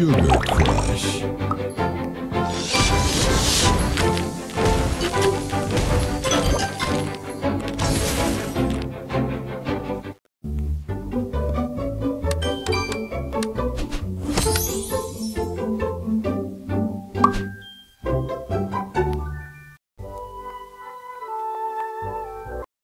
Sugar Crush.